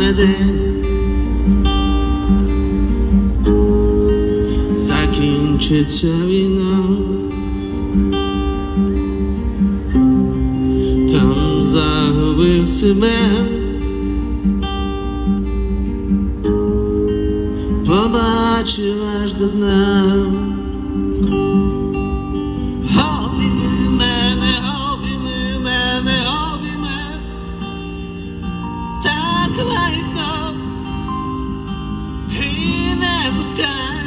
день закінчиться війна, там загубив себе, побачив аж до дна. sky.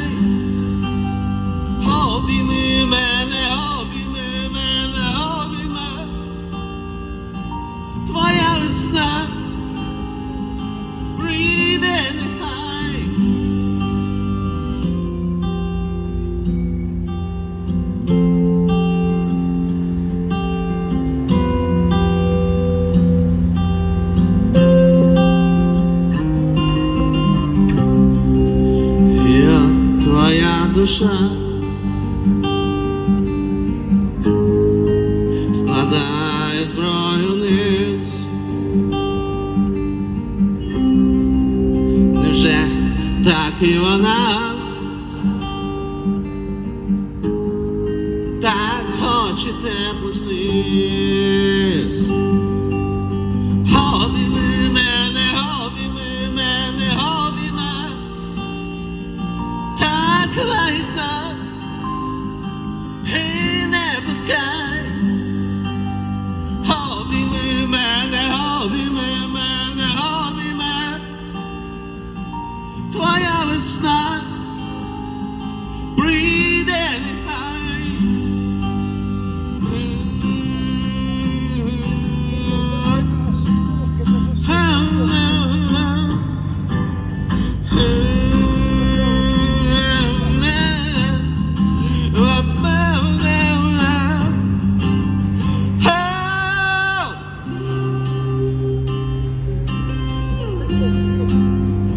Душа складає зброю вниз. Невже так і вона так хоче теплих сліз. 公司。